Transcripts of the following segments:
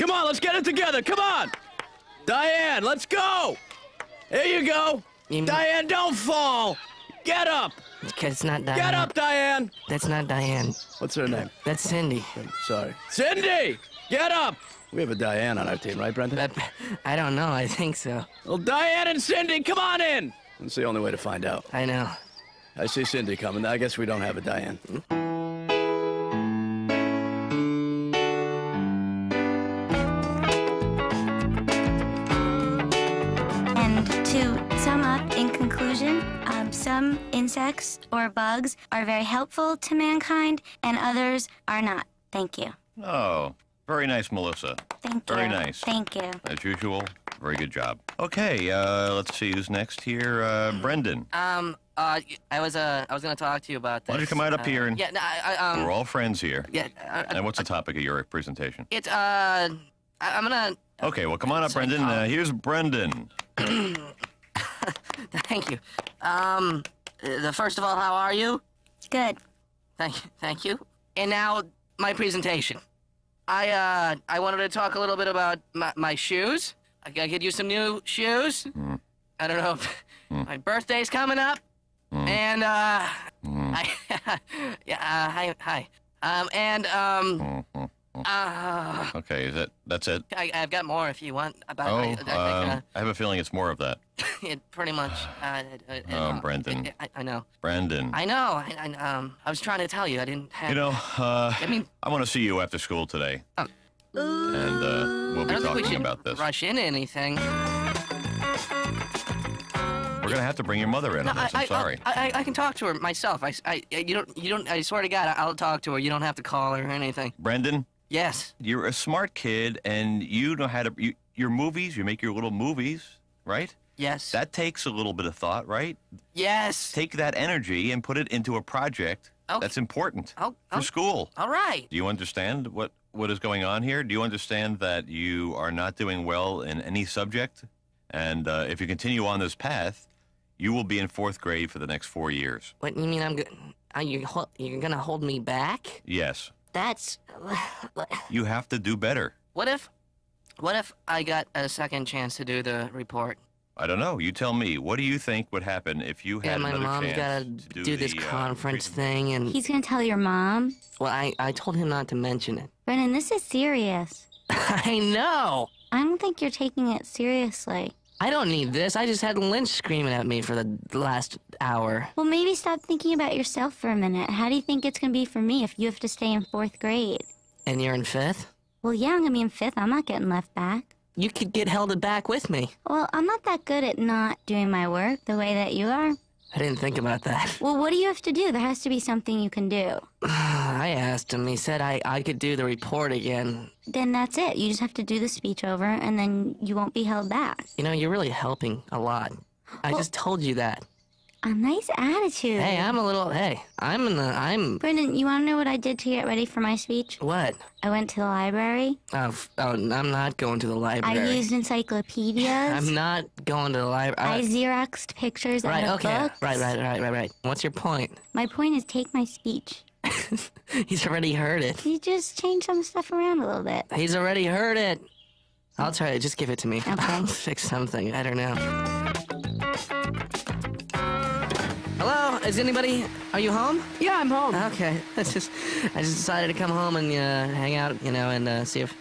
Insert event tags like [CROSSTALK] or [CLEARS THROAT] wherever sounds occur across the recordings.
Come on, let's get it together. Come on. Diane, let's go. Here you go. You- Diane, don't fall. Get up. It's not Diane. Get up, Diane. That's not Diane. What's her name? That's Cindy. Sorry. Cindy, get up. We have a Diane on our team, right, Brendan? But I don't know. I think so. Well, Diane and Cindy, come on in. That's the only way to find out. I know. I see Cindy coming. I guess we don't have a Diane. Hmm? Some insects or bugs are very helpful to mankind, and others are not. Thank you. Oh, very nice, Melissa. Thank you. Very nice. Thank you. As usual, very good job. Okay, uh, let's see who's next here. Uh, Brendan. Um. Uh. I was. Uh. I was gonna talk to you about this. Why don't you come right up Uh, here and- Yeah. No, I, I, um. We're all friends here. Yeah. Uh, And what's the topic of your presentation? it's. Uh. I, I'm gonna. Okay, well, come on up, Brendan. Uh, here's Brendan. [CLEARS THROAT] [LAUGHS] Thank you. Um. uh, The first of all, how are you? Good. Thank you. Thank you. And now my presentation. I uh. I wanted to talk a little bit about my, my shoes. I, I could use some new shoes. I don't know. If, My birthday's coming up, and uh. [LAUGHS] I, [LAUGHS] yeah. Uh, hi. Hi. Um. And um. Uh. Okay, is that that's it? I, I've got more if you want. About Oh, I, I think, um, I have a feeling it's more of that. uh, [LAUGHS] it pretty much. Uh, uh, uh, Oh, uh, Brendan. I, I know. Brandon. I know. I, I um. I was trying to tell you. I didn't have. You know, uh, I mean- I want to see you after school today. Oh. And uh, we'll I be think we talking about this. rush into anything. We're going to have to bring your mother in on I, this. I'm sorry. I, I, I can talk to her myself. I, I, you don't, you don't. I swear to God, I'll talk to her. You don't have to call her or anything. Brendan, Yes. you're a smart kid and you know how to. You, your movies, you make your little movies, right? Yes. That takes a little bit of thought, right? yes. Take that energy and put it into a project Okay. that's important Oh, for oh. school. All right. Do you understand what, what is going on here? Do you understand that you are not doing well in any subject? And uh, if you continue on this path, you will be in fourth grade for the next four years. What you mean? I'm. go- Are you? You're gonna hold me back? Yes. That's. You have to do better. What if? What if I got a second chance to do the report? I don't know. You tell me. What do you think would happen if you had Yeah, had my another mom's chance gotta to do, do, this the, uh, conference present- thing, and He's gonna tell your mom. well, I, I told him not to mention it. Brennan, this is serious. [LAUGHS] I know. I don't think you're taking it seriously. I don't need this. I just had Lynch screaming at me for the last hour. Well, maybe stop thinking about yourself for a minute. How do you think it's gonna be for me if you have to stay in fourth grade? And you're in fifth? Well, yeah, I'm gonna be in fifth. I'm not getting left back. You could get held back with me. Well, I'm not that good at not doing my work the way that you are. I didn't think about that. [LAUGHS] Well, what do you have to do? There has to be something you can do. [SIGHS] I asked him. He said I, I could do the report again. Then that's it. You just have to do the speech over, and then you won't be held back. You know, you're really helping a lot. I just told you that. A nice attitude. Hey, I'm a little. Hey, I'm in the. I'm. Brendan, you want to know what I did to get ready for my speech? What? I went to the library. Oh, f- oh I'm not going to the library. I used encyclopedias. I'm not going to the library. I. Xeroxed pictures right. out of Okay. books. Right. Right. Right. Right. Right. What's your point? My point is take my speech. [LAUGHS] He's already heard it. You just change some stuff around a little bit. He's already heard it. I'll try it. Just give it to me. Okay. [LAUGHS] I'll fix something. I don't know. Is anybody? Are you home? Yeah, I'm home. Okay. [LAUGHS] I just, I just decided to come home and uh, hang out, you know, and uh, see if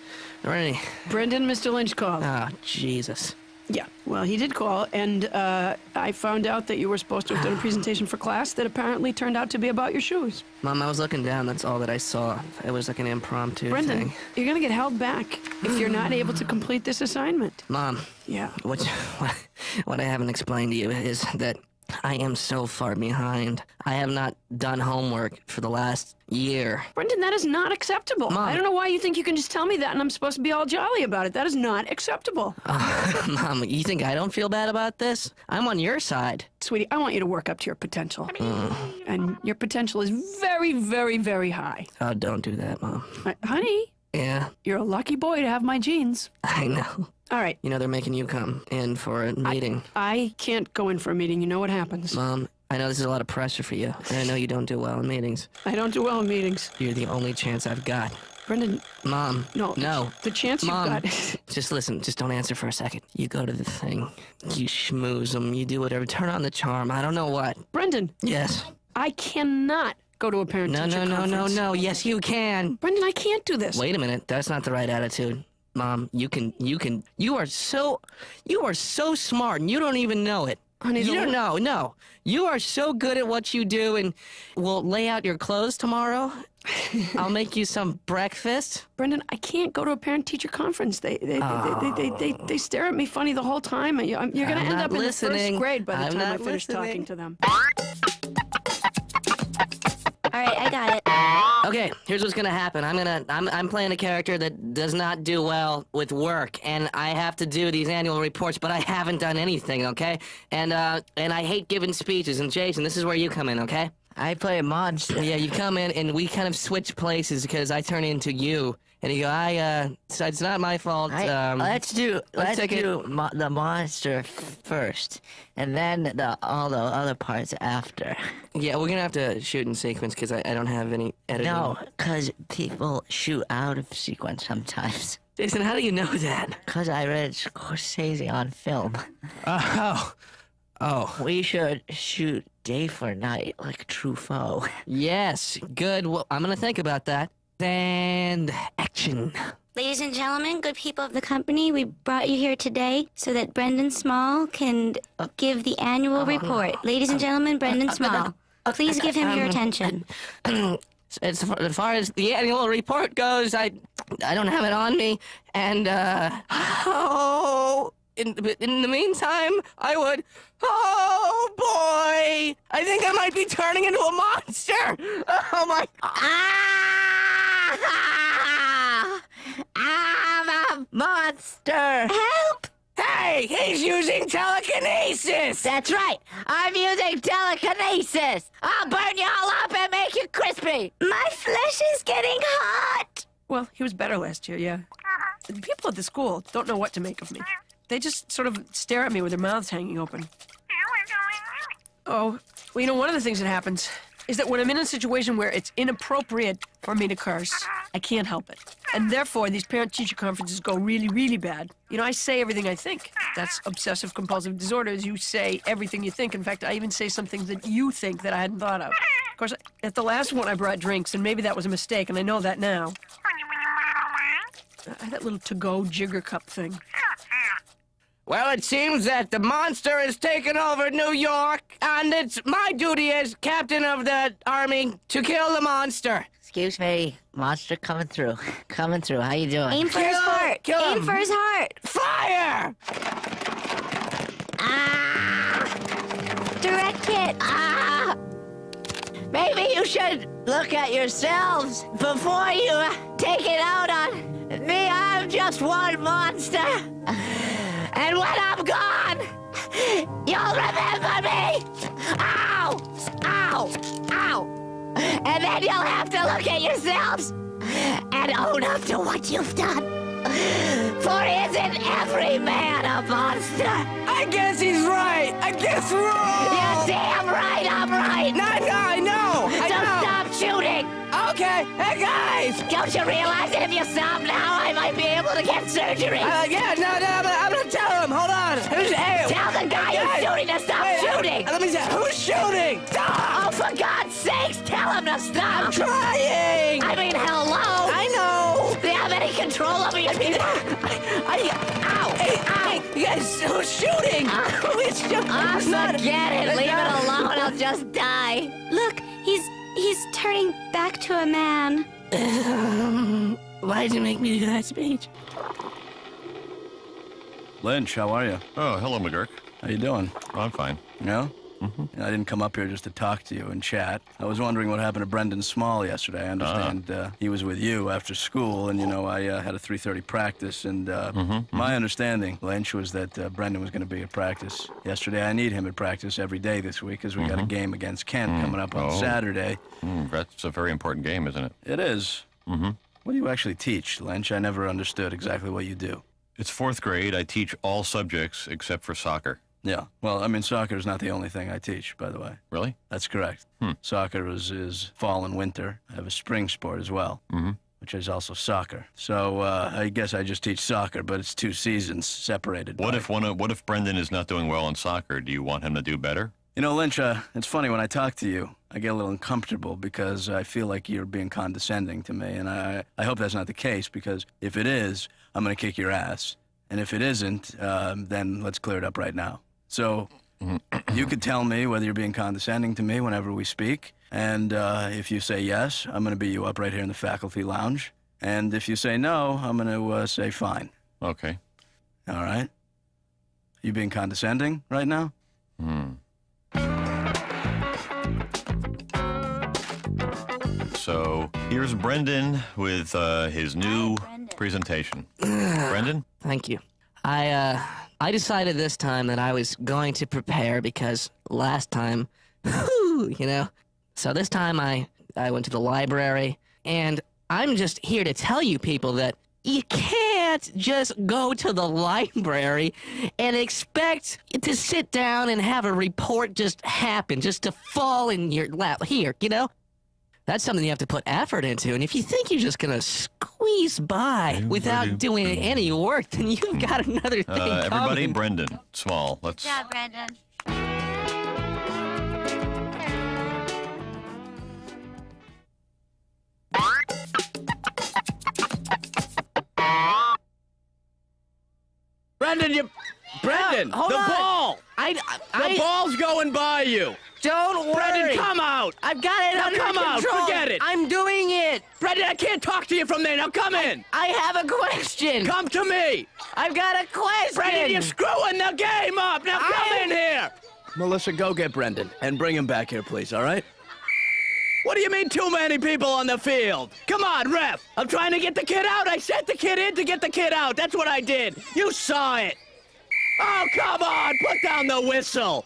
there were any. Brendan, Mr. Lynch called. Oh, Jesus. yeah, well, he did call, and uh, I found out that you were supposed to have done a [GASPS] presentation for class that apparently turned out to be about your shoes. Mom, I was looking down. That's all that I saw. It was like an impromptu Brendan, thing. you're going to get held back if you're not able to complete this assignment. Mom, Yeah. what, what, [LAUGHS] what I haven't explained to you is that I am so far behind. I have not done homework for the last year. Brendan, that is not acceptable. Mom. I don't know why you think you can just tell me that and I'm supposed to be all jolly about it. That is not acceptable. [LAUGHS] Mom, you think I don't feel bad about this? I'm on your side. Sweetie, I want you to work up to your potential. And your potential is very, very, very high. Oh, don't do that, Mom. Uh, honey, Yeah, you're a lucky boy to have my genes. [LAUGHS] I know. All right. You know, they're making you come in for a meeting. I can't go in for a meeting. You know what happens. Mom, I know this is a lot of pressure for you, and I know you don't do well in meetings. I don't do well in meetings. You're the only chance I've got. Brendan, Mom. no. No. The chance Mom. you've got. [LAUGHS] Just listen. Just don't answer for a second. You go to the thing. You schmooze them. You do whatever. Turn on the charm. I don't know what. Brendan, Yes. I cannot go to a parent No, no, no, no, conference. no. Yes, you can. Brendan, I can't do this. Wait a minute. That's not the right attitude. Mom, you can, you can, you are so, you are so smart and you don't even know it. Honey, you don't know, no. You are so good at what you do and we'll lay out your clothes tomorrow. [LAUGHS] I'll make you some breakfast. Brendan, I can't go to a parent teacher conference. They they, they, they, they, they, they stare at me funny the whole time. and You're, you're going to end up in the first grade by the I'm time I finish listening. talking to them. [LAUGHS] All right, I got it. Okay, here's what's gonna happen. I'm gonna I'm I'm playing a character that does not do well with work, and I have to do these annual reports, but I haven't done anything, okay? And uh and I hate giving speeches. And Jason, this is where you come in, okay? I play a monster. Yeah, you come in and we kind of switch places because I turn into you, and you go, I uh, it's, it's not my fault. I- um, let's do let's, take it- do mo- the monster f- first, and then the all the other parts after. [LAUGHS] yeah, we're gonna have to shoot in sequence because I, I don't have any editing. No, because people shoot out of sequence sometimes. [LAUGHS] Jason, how do you know that? Because I read Scorsese on film. [LAUGHS] Oh, oh, We should shoot day for night like Truffaut. yes, good. Well, I'm gonna think about that. And action. Ladies and gentlemen, good people of the company, we brought you here today so that Brendan Small can give the annual um, report. Ladies and um, gentlemen, uh, Brendan uh, Small, uh, please give him your um, attention. [CLEARS THROAT] as far, as far as the annual report goes, I I don't have it on me, and uh, [SIGHS] oh, in in the meantime, I would. Oh boy, I think I might be turning into a monster. [LAUGHS] Oh my! Ah! I'm a monster. Help! Hey, he's using telekinesis. That's right. I'm using telekinesis. I'll burn you all up and make you crispy. My flesh is getting hot! Well, he was better last year, yeah. The people at the school don't know what to make of me. They just sort of stare at me with their mouths hanging open. Oh, well, you know, one of the things that happens is that when I'm in a situation where it's inappropriate for me to curse, I can't help it. And therefore, these parent teacher conferences go really, really bad. You know, I say everything I think. That's obsessive compulsive disorder, is you say everything you think. In fact, I even say something that you think that I hadn't thought of. Of course, at the last one, I brought drinks, and maybe that was a mistake, and I know that now. I had that little to-go jigger cup thing. Well, it seems that the monster has taken over New York, and it's my duty as captain of the army to kill the monster. Excuse me, monster coming through. [LAUGHS] Coming through. How you doing? Aim for his heart! kill Aim him. for his heart! Fire! Direct hit! Ah! Maybe you should look at yourselves before you uh, take it out on me. I'm just one monster. [LAUGHS] And when I'm gone, you'll remember me. Ow! Ow! Ow! And then you'll have to look at yourselves and own up to what you've done. For isn't every man a monster? I guess he's right. I guess we're all. You're damn right I'm right. No, no, I Okay. Hey, guys. Don't you realize that if you stop now, I might be able to get surgery? Uh, yeah, no, no, I'm gonna, I'm gonna tell him. Hold on. Who's, hey, Tell the guy hey, who's shooting to stop hey, shooting! Let me see. who's shooting? Stop. Oh, for God's sakes, tell him to stop! I'm Trying. I mean, hello! I know. Do you have any control over your people? [LAUGHS] I, Ow! hey, Ow! hey, you guys, who's shooting? Who is shooting? Oh, It's not- forget it! Leave No. it alone, I'll just die! Look, he's he's turning back to a man. [LAUGHS] Why did you make me do that speech? Lynch, how are you? Oh, hello, McGuirk. How you doing? Oh, I'm fine. Yeah? Mm-hmm. I didn't come up here just to talk to you and chat. I was wondering what happened to Brendan Small yesterday. I understand uh, he was with you after school, and you know I uh, had a 3:30 practice. And uh, my understanding, Lynch, was that uh, Brendan was going to be at practice yesterday. I need him at practice every day this week because we got a game against Kent coming up on Oh. Saturday. Mm, that's a very important game, isn't it? It is. Mm-hmm. What do you actually teach, Lynch? I never understood exactly what you do. It's fourth grade. I teach all subjects except for soccer. Yeah. Well, I mean, soccer is not the only thing I teach, by the way. Really? That's correct. Hmm. Soccer is, is fall and winter. I have a spring sport as well, Mhm. which which is also soccer. So uh, I guess I just teach soccer, but it's two seasons separated. What if one? of- What if Brendan is not doing well in soccer? Do you want him to do better? You know, Lynch, uh, it's funny when I talk to you, I get a little uncomfortable because I feel like you're being condescending to me. And I, I hope that's not the case because if it is, I'm going to kick your ass. And if it isn't, um, then let's clear it up right now. So you could tell me whether you're being condescending to me whenever we speak. And uh, if you say yes, I'm going to beat you up right here in the faculty lounge. And if you say no, I'm going to uh, say fine. Okay. All right? You being condescending right now? Hmm. So here's Brendan with uh, his new Brendan. presentation. Brendan, Thank you. I uh I decided this time that I was going to prepare because last time, [LAUGHS] whew, you know. So this time I I went to the library and I'm just here to tell you people that you can't just go to the [LAUGHS] library and expect to sit down and have a report just happen, just to fall in your lap here, you know? That's something you have to put effort into. And if you think you're just going to squeeze by without doing any work, then you've got another thing uh, everybody, coming. Brendan, small. Let's. Good job, Brendan. Brendan, you. Brendan, hold the on. ball. I, The ball's going by you. don't worry. Brendan, come out. I've got it Now under come out, control. forget it. I'm doing it. Brendan, I can't talk to you from there. Now come in. I have a question. Come to me. I've got a question. Brendan, you're screwing the game up. Now come I- in here. Melissa, go get Brendan and bring him back here, please, all right? What do you mean too many people on the field? Come on, ref. I'm trying to get the kid out. I sent the kid in to get the kid out. That's what I did. You saw it. Oh, come on. Put down the whistle.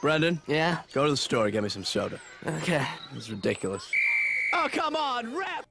Brendan, Yeah. go to the store, get me some soda. Okay. It's ridiculous. Oh, come on, ref.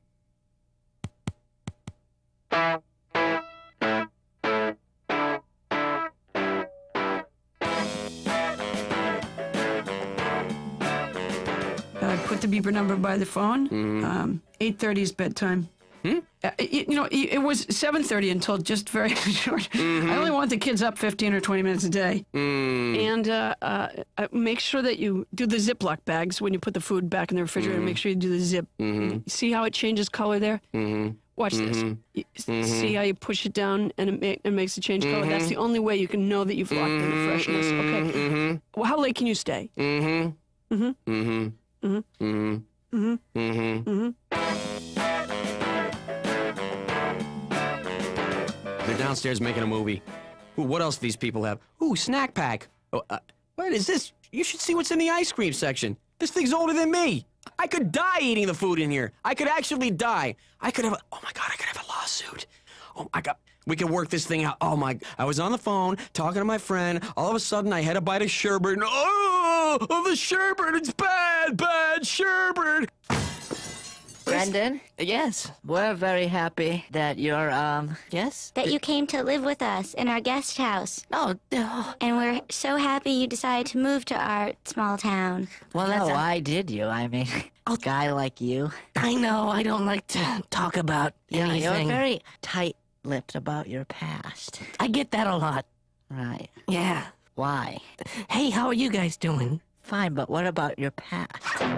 Uh, put the beeper number by the phone. Um, 8.30 is bedtime. Hmm? Uh, it- you know, it was 7.30 until just very [LAUGHS] short. Mm-hmm. I only want the kids up 15 or 20 minutes a day. Mm. And uh, uh, uh, make sure that you do the Ziploc bags when you put the food back in the refrigerator. Mm-hmm. Make sure you do the zip. Mm-hmm. See how it changes color there? Watch this. You- See how you push it down and it, ma- it makes it change color? That's the only way you can know that you've locked in the freshness. Okay. Well, how late can you stay? They're downstairs making a movie. Ooh, what else do these people have? Ooh, snack pack. Oh, uh, what is this? You should see what's in the ice cream section. This thing's older than me. I could die eating the food in here. I could actually die. I could have. A, oh my god, I could have a lawsuit. Oh my god. We could work this thing out. Oh my! I was on the phone talking to my friend. All of a sudden, I had a bite of sherbet. And, oh, oh, the sherbet! It's bad, bad sherbet. Brendan, Yes. we're very happy that you're, um, Yes. That you came to live with us in our guest house. Oh, oh. And we're so happy you decided to move to our small town. well, that's. oh, why did you? I mean, [LAUGHS] a guy like you. I know. I don't like to talk about Yeah, anything. you're very tight-lipped about your past. I get that a lot. Right. Yeah. Why? Hey, how are you guys doing? Fine, but what about your past?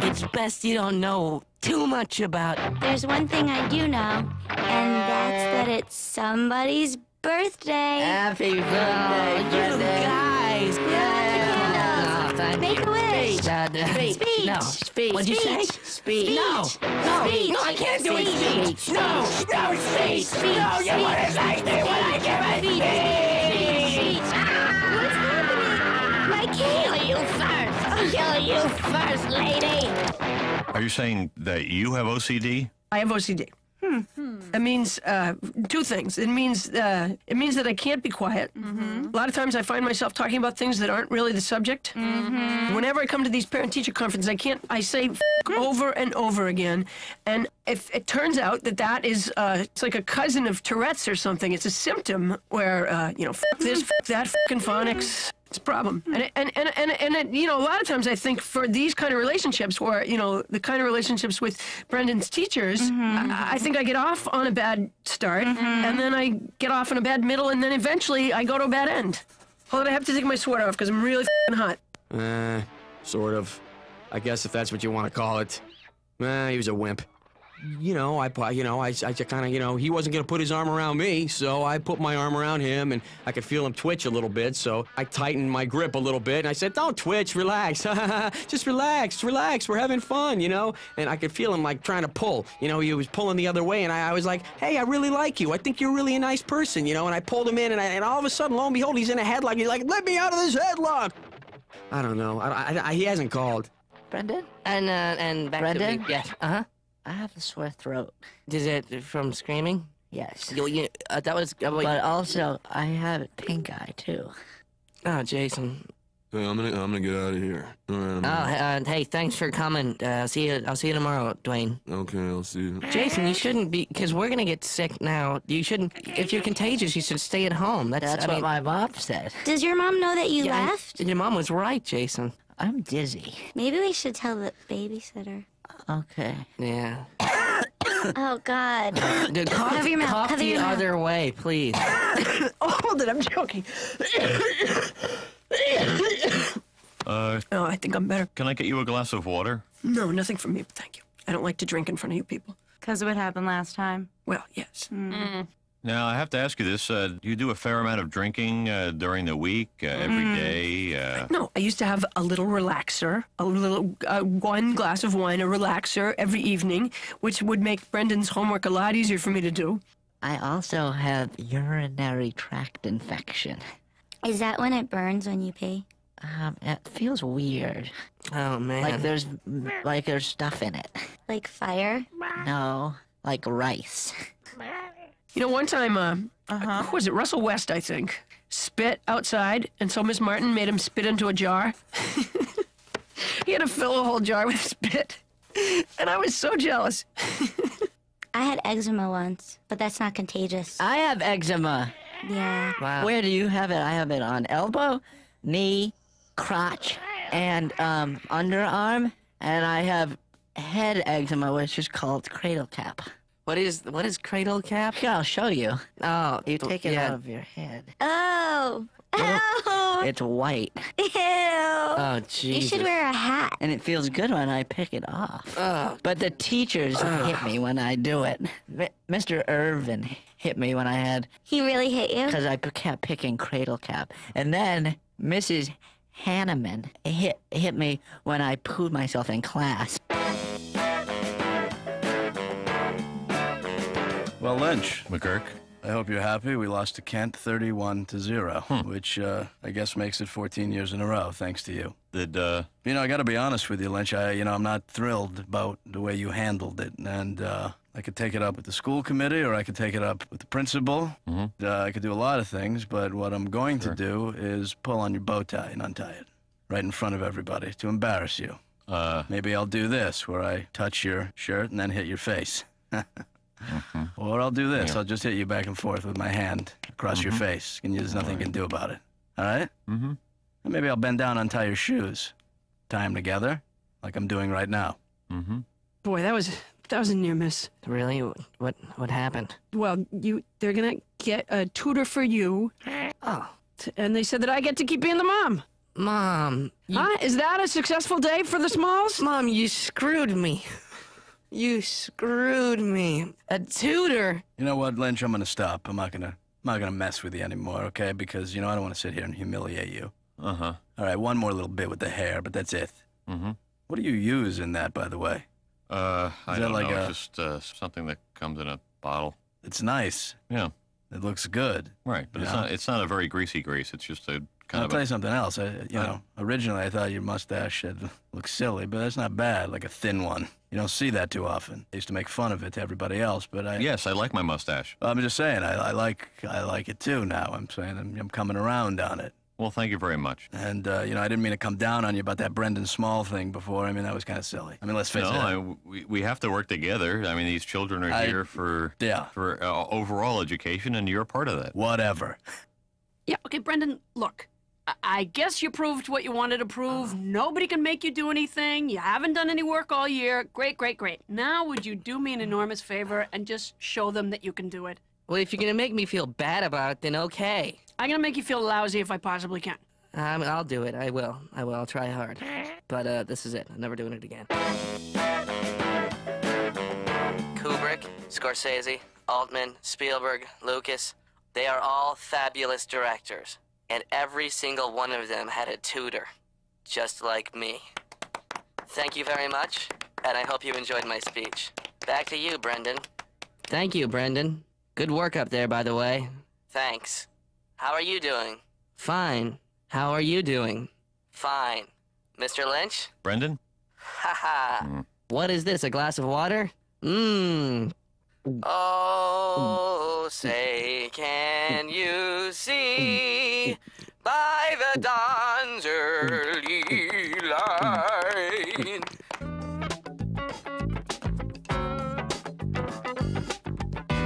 It's best you don't know too much about. There's one thing I do know, and that's that it's somebody's birthday. Happy birthday, you Brendan. guys. Yeah. No, Make you. a wish. Uh, Speech. No. Speech. What'd you say? Speech. No. No. Speech. No, I can't do it. Speech. Speech. No. No speech. Speech. No, you wouldn't like me when I give it Speech. What's happening? My cake. you. Kill you first, lady. Are you saying that you have OCD? I have OCD. Hmm. It means uh, two things. It means uh, it means that I can't be quiet. Mm -hmm. A lot of times I find myself talking about things that aren't really the subject. Mm Whenever I come to these parent-teacher conferences, I can't. I say f- over and over again, and if it turns out that that is uh, it's like a cousin of Tourette's or something, it's a symptom where uh, you know f- this, f- that, fucking phonics. It's a problem. And, and, and, and, and it, you know, a lot of times I think for these kind of relationships where, you know, the kind of relationships with Brendan's teachers, I, I think I get off on a bad start and then I get off on a bad middle and then eventually I go to a bad end. Hold on, I have to take my sweater off because I'm really fing hot. Uh, sort of. I guess if that's what you want to call it. Eh, he was a wimp. You know, I, pu- you know, I, I kind of, you know, he wasn't gonna put his arm around me, so I put my arm around him, and I could feel him twitch a little bit, so I tightened my grip a little bit, and I said, "Don't twitch, relax, [LAUGHS] just relax, relax. We're having fun, you know." And I could feel him like trying to pull. You know, he was pulling the other way, and I, I was like, "Hey, I really like you. I think you're really a nice person, you know." And I pulled him in, and, I, and all of a sudden, lo and behold, he's in a headlock. He's like, "Let me out of this headlock." I don't know. I, I, I, he hasn't called. Brendan? And uh, and back Brendan? to me. Yes. Uh huh. I have a sore throat. Is it from screaming? Yes. You, you, uh, that was. Uh. But also, I have a pink eye, too. oh, Jason. Hey, I'm gonna I'm gonna get out of here. All right, Oh, uh, hey, thanks for coming. Uh, I'll see you. I'll see you tomorrow, Duane. okay, I'll see you. Jason, you shouldn't be because we're gonna get sick now. You shouldn't. If you're contagious, you should stay at home. That's, That's I what mean, my mom said. Does your mom know that you yeah, and- left? Your mom was right, Jason. I'm dizzy. Maybe we should tell the babysitter. Okay. Yeah. Oh, God. [COUGHS] Dude, cough, Cover your mouth, cough cover the your mouth. other way, please. [COUGHS] Oh, hold it, I'm joking. [COUGHS] Uh, Oh, I think I'm better. can I get you a glass of water? No, nothing from me, thank you. I don't like to drink in front of you people. Because of what happened last time. Well, yes. Now, I have to ask you this. Uh, do you do a fair amount of drinking uh, during the week, uh, every day? Uh, No, I used to have a little relaxer, a little uh, one glass of wine, a relaxer every evening, which would make Brendan's homework a lot easier for me to do. I also have urinary tract infection. Is that when it burns when you pee? Um, it feels weird. Oh man. Like there's like there's stuff in it. Like fire? No, like rice. [LAUGHS] You know, one time, uh, uh who was it? Russell West, I think, spit outside, and so Miss Martin made him spit into a jar. [LAUGHS] he had to fill a whole jar with [LAUGHS] spit, and I was so jealous. [LAUGHS] I had eczema once, but that's not contagious. I have eczema. Yeah. wow. Where do you have it? I have it on elbow, knee, crotch, and um, underarm, and I have head eczema, which is called cradle cap. What is what is cradle cap? Yeah, I'll show you. Oh, You take it yeah. out of your head. Oh. Oh. It's white, Ew. Oh, you should wear a hat. and it feels good when I pick it off. Oh, But the teachers hit me when I do it. M- Mr. Irvin hit me when I had, He really hit you? because I kept picking cradle cap. And then Mrs. Hanneman hit, hit me when I pooed myself in class. Well, Lynch, McGuirk? I hope you're happy. We lost to Kent 31 to 0, Hmm. which uh, I guess makes it 14 years in a row, thanks to you. Did, uh, You know, I got to be honest with you, Lynch. I, you know, I'm not thrilled about the way you handled it, and uh, I could take it up with the school committee, or I could take it up with the principal. Uh, I could do a lot of things, but what I'm going to do is pull on your bow tie and untie it right in front of everybody to embarrass you. uh, Maybe I'll do this, where I touch your shirt and then hit your face. [LAUGHS] Or I'll do this. I'll just hit you back and forth with my hand across your face, and there's nothing you can do about it. All right? Mm-hmm. And maybe I'll bend down, untie your shoes, tie them together, like I'm doing right now. mm-hmm. Boy, that was that was a near miss. really? What what happened? Well, you they're gonna get a tutor for you, Oh, and they said that I get to keep being the mom. mom. You, Huh? Is that a successful day for the Smalls? Mom, you screwed me. [LAUGHS] You screwed me. A tutor. You know what, Lynch? I'm gonna stop. I'm not gonna. I'm not gonna mess with you anymore, okay? Because you know I don't want to sit here and humiliate you. Uh-huh. All right, one more little bit with the hair, but that's it. Mm-hmm. What do you use in that, by the way? Uh, I that don't like know. a- Just uh, something that comes in a bottle. It's nice. Yeah, It looks good. right. But it's Yeah. not. It's not a very greasy grease. It's just a kind I'll of tell a. you something else. I, you Uh, know, originally I thought your mustache had looked silly, but that's not bad. Like a thin one. You don't see that too often. I used to make fun of it to everybody else, but I. Yes, I like my mustache. I'm just saying, I, I like I like it too now. I'm saying I'm, I'm coming around on it. Well, thank you very much. And uh, you know, I didn't mean to come down on you about that Brendan Small thing before. I mean, that was kind of silly. I mean, let's face No, it. I, we, we have to work together. I mean, these children are I- here for yeah. for uh, overall education, and you're a part of that. Whatever. Yeah. Okay, Brendan. Look, I- guess you proved what you wanted to prove. Nobody can make you do anything. You haven't done any work all year. Great, great, great. Now, would you do me an enormous favor and just show them that you can do it? Well, if you're gonna make me feel bad about it, then okay. I'm gonna make you feel lousy if I possibly can. Um, I'll do it. I will. I will. I'll try hard. But uh, this is it. I'm never doing it again. Kubrick, Scorsese, Altman, Spielberg, Lucas, they are all fabulous directors. And every single one of them had a tutor, just like me. Thank you very much, and I hope you enjoyed my speech. Back to you, Brendan. Thank you, Brendan. Good work up there, by the way. Thanks. How are you doing? Fine. How are you doing? Fine. Mr. Lynch? Brendan? Haha. Mm. What is this, a glass of water? Mmm. Oh, say, can you see by the dawn's early light?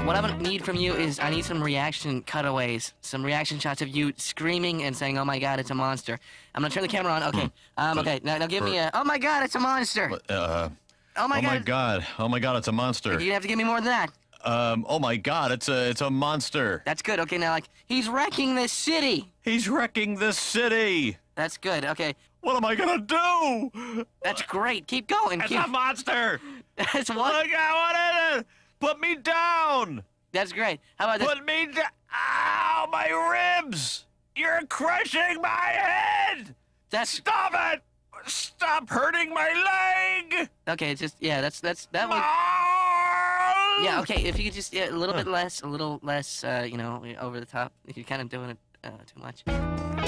What I need from you is I need some reaction cutaways, some reaction shots of you screaming and saying, "Oh my God, it's a monster." I'm gonna turn the camera on. Okay. Um. Okay. Now, now give me a. Oh my God, it's a monster. Uh, Oh my oh God. my god! Oh my god! It's a monster. You have to give me more than that. Um. Oh my god! It's a it's a monster. That's good. Okay, now like he's wrecking this city. He's wrecking this city. That's good. Okay, What am I gonna do? that's great. Keep going. It's Keep... a monster. [LAUGHS] That's Oh what. my god! What is it? Put me down. That's great. How about this? Put me down. Ow! My ribs. You're crushing my head. That's Stop it! Stop hurting my leg. Okay. Just yeah. That's that's that one. Ah! Yeah. Okay. If you could just yeah, a little bit less, a little less. Uh, you know, over the top. If you're kind of doing it uh, too much.